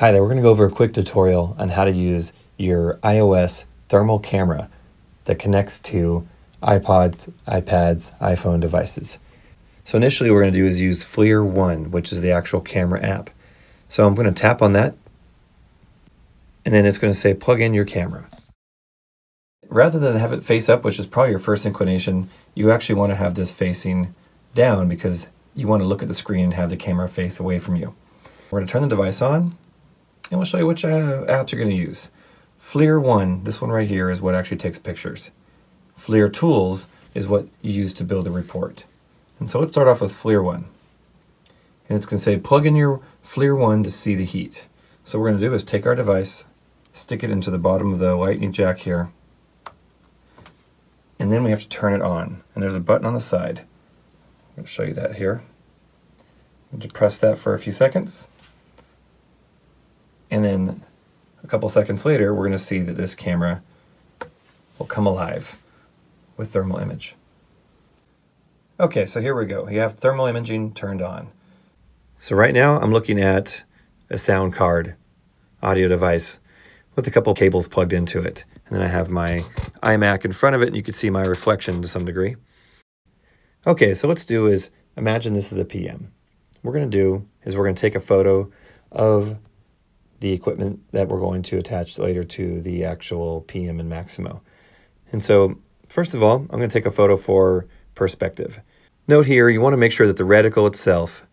Hi there, we're going to go over a quick tutorial on how to use your iOS thermal camera that connects to iPods, iPads, iPhone devices. So initially what we're going to do is use FLIR One, which is the actual camera app. So I'm going to tap on that, and then it's going to say plug in your camera. Rather than have it face up, which is probably your first inclination, you actually want to have this facing down because you want to look at the screen and have the camera face away from you. We're going to turn the device on, and we'll show you which uh, apps you're going to use. FLIR 1, this one right here, is what actually takes pictures. FLIR Tools is what you use to build a report. And so let's start off with FLIR 1. And it's going to say plug in your FLIR 1 to see the heat. So what we're going to do is take our device, stick it into the bottom of the lightning jack here, and then we have to turn it on. And there's a button on the side. I'm going to show you that here. Just press that for a few seconds. And then a couple seconds later, we're going to see that this camera will come alive with thermal image. Okay, so here we go. You have thermal imaging turned on. So right now I'm looking at a sound card audio device with a couple cables plugged into it. And then I have my iMac in front of it and you can see my reflection to some degree. Okay, so let's do is imagine this is a PM. What we're going to do is we're going to take a photo of the equipment that we're going to attach later to the actual PM and Maximo. And so, first of all, I'm going to take a photo for perspective. Note here, you want to make sure that the reticle itself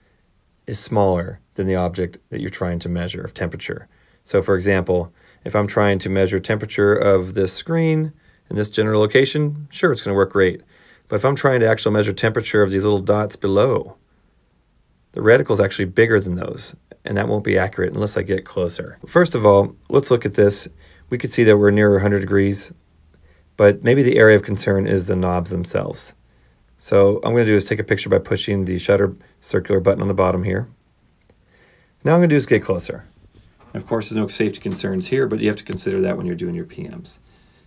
is smaller than the object that you're trying to measure of temperature. So for example, if I'm trying to measure temperature of this screen in this general location, sure, it's going to work great. But if I'm trying to actually measure temperature of these little dots below, the reticle is actually bigger than those and that won't be accurate unless I get closer. First of all, let's look at this. We could see that we're near 100 degrees, but maybe the area of concern is the knobs themselves. So I'm going to do is take a picture by pushing the shutter circular button on the bottom here. Now I'm going to do is get closer. And of course, there's no safety concerns here, but you have to consider that when you're doing your PMs.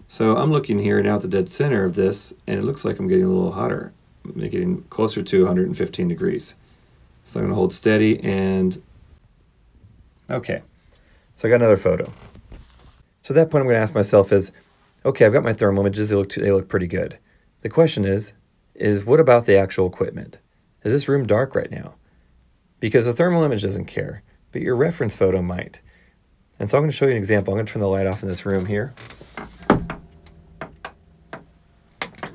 So I'm looking here now at the dead center of this, and it looks like I'm getting a little hotter. I'm getting closer to 115 degrees. So I'm going to hold steady and Okay, so I got another photo. So at that point, I'm going to ask myself is, okay, I've got my thermal images. They look, they look pretty good. The question is, is what about the actual equipment? Is this room dark right now? Because the thermal image doesn't care, but your reference photo might. And so I'm going to show you an example. I'm going to turn the light off in this room here.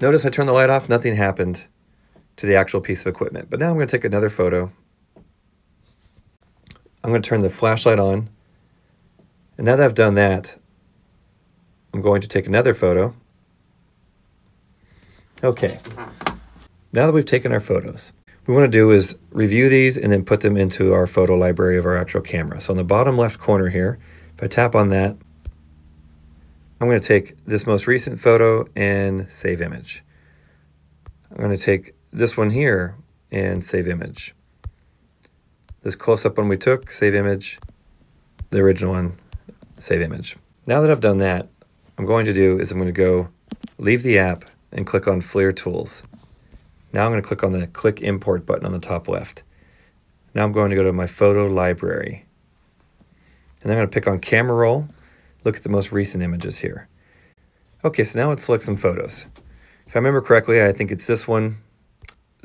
Notice I turned the light off, nothing happened to the actual piece of equipment. But now I'm going to take another photo I'm going to turn the flashlight on. And now that I've done that, I'm going to take another photo. Okay. Now that we've taken our photos, we want to do is review these and then put them into our photo library of our actual camera. So on the bottom left corner here, if I tap on that, I'm going to take this most recent photo and save image. I'm going to take this one here and save image this close-up one we took, save image, the original one, save image. Now that I've done that, I'm going to do is I'm going to go leave the app and click on FLIR Tools. Now I'm going to click on the Click Import button on the top left. Now I'm going to go to my photo library. And I'm going to pick on Camera Roll, look at the most recent images here. Okay, so now let's select some photos. If I remember correctly, I think it's this one,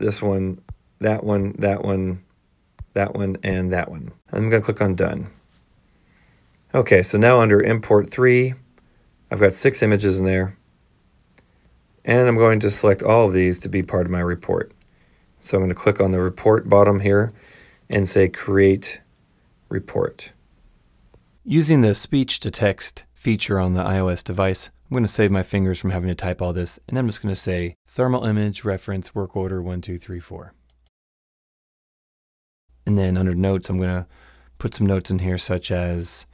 this one, that one, that one, that one, and that one. I'm going to click on Done. Okay, so now under Import 3, I've got six images in there. And I'm going to select all of these to be part of my report. So I'm going to click on the report bottom here and say Create Report. Using the speech to text feature on the iOS device, I'm going to save my fingers from having to type all this, and I'm just going to say thermal image reference work order 1234. And then under notes, I'm going to put some notes in here, such as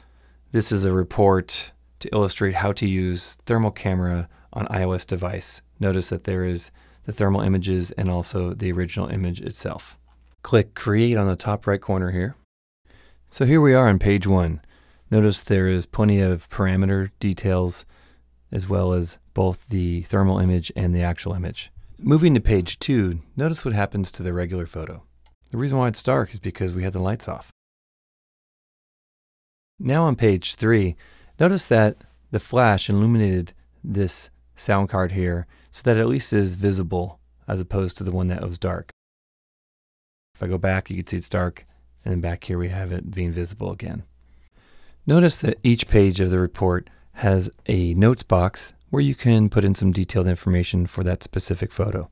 this is a report to illustrate how to use thermal camera on iOS device. Notice that there is the thermal images and also the original image itself. Click Create on the top right corner here. So here we are on page one. Notice there is plenty of parameter details as well as both the thermal image and the actual image. Moving to page two, notice what happens to the regular photo. The reason why it's dark is because we had the lights off. Now on page three, notice that the flash illuminated this sound card here so that it at least is visible as opposed to the one that was dark. If I go back, you can see it's dark, and then back here we have it being visible again. Notice that each page of the report has a notes box where you can put in some detailed information for that specific photo.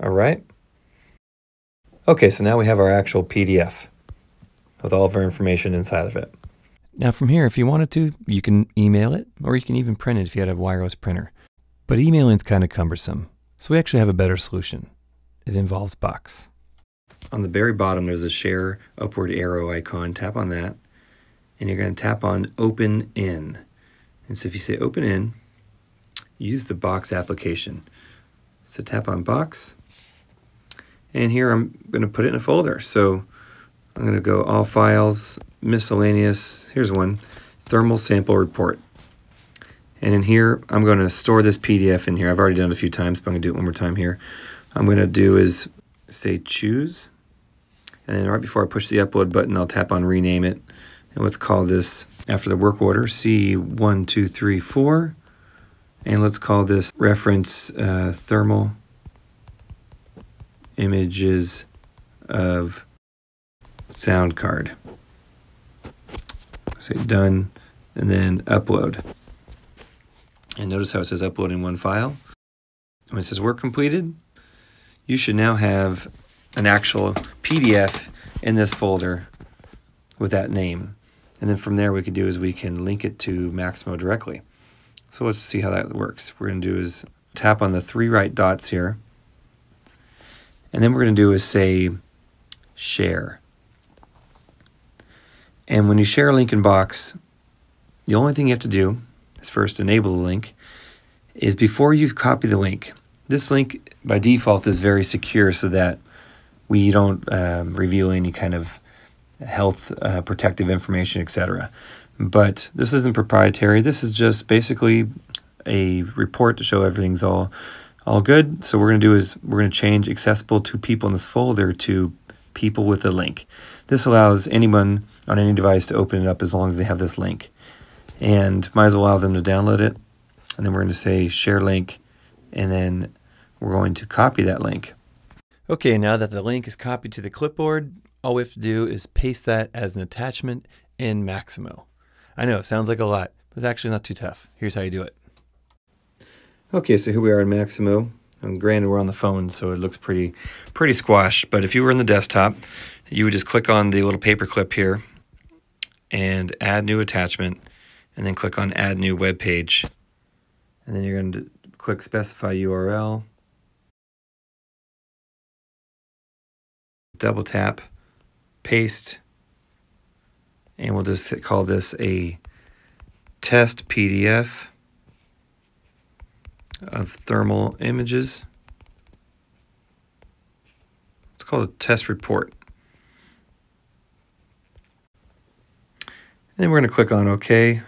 All right. Okay, so now we have our actual PDF with all of our information inside of it. Now from here, if you wanted to, you can email it, or you can even print it if you had a wireless printer. But emailing is kind of cumbersome, so we actually have a better solution. It involves Box. On the very bottom, there's a share upward arrow icon. Tap on that, and you're going to tap on Open In. And so if you say Open In, use the Box application. So tap on Box, and here I'm going to put it in a folder. So I'm going to go All Files, Miscellaneous. Here's one, Thermal Sample Report. And in here, I'm going to store this PDF in here. I've already done it a few times, but I'm going to do it one more time here. I'm going to do is say choose. And then right before I push the upload button, I'll tap on rename it. And let's call this, after the work order, C1234. And let's call this reference uh, thermal images of sound card. Say done, and then upload. And notice how it says upload in one file. When it says work completed, you should now have an actual PDF in this folder with that name. And then from there, we could do is we can link it to Maximo directly. So let's see how that works. We're going to do is tap on the three right dots here. And then we're going to do is say share. And when you share a link in Box, the only thing you have to do is first enable the link is before you copy the link. This link by default is very secure so that we don't um, reveal any kind of health uh, protective information, etc. But this isn't proprietary. This is just basically a report to show everything's all all good. So we're going to do is we're going to change accessible to people in this folder to people with the link. This allows anyone on any device to open it up as long as they have this link. And might as well allow them to download it. And then we're going to say share link, and then we're going to copy that link. Okay, now that the link is copied to the clipboard, all we have to do is paste that as an attachment in Maximo. I know, it sounds like a lot, but it's actually not too tough. Here's how you do it. Okay, so here we are in Maximo. And granted, we're on the phone, so it looks pretty, pretty squashed. But if you were in the desktop, you would just click on the little paper clip here and add new attachment, and then click on add new web page. And then you're going to click specify URL. Double tap, paste, and we'll just call this a test PDF of thermal images. It's called a test report. And then we're going to click on OK.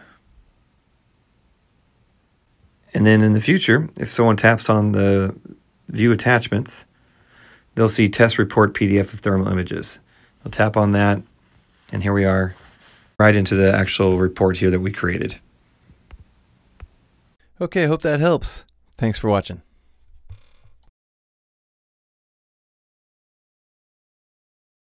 And then in the future, if someone taps on the view attachments, they'll see test report PDF of thermal images. I'll tap on that, and here we are, right into the actual report here that we created. Okay, I hope that helps. Thanks for watching.